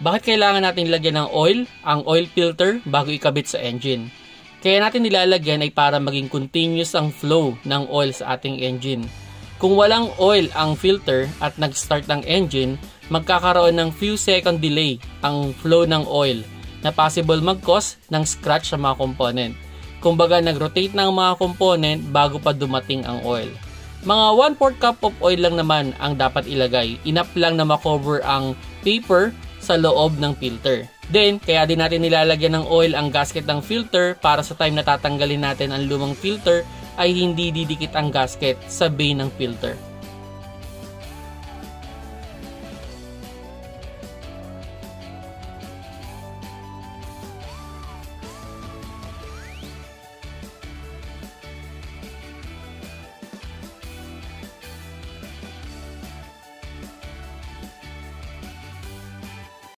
Bakit kailangan natin lagyan ng oil, ang oil filter, bago ikabit sa engine? Kaya natin nilalagyan ay para maging continuous ang flow ng oil sa ating engine. Kung walang oil ang filter at nag-start ang engine, magkakaroon ng few second delay ang flow ng oil na possible mag-cause ng scratch sa mga component. Kumbaga nag-rotate ng mga component bago pa dumating ang oil. Mga 1/4 cup of oil lang naman ang dapat ilagay. Enough lang na makover ang paper sa loob ng filter. Then, kaya din natin nilalagyan ng oil ang gasket ng filter para sa time na tatanggalin natin ang lumang filter ay hindi didikit ang gasket sa bay ng filter.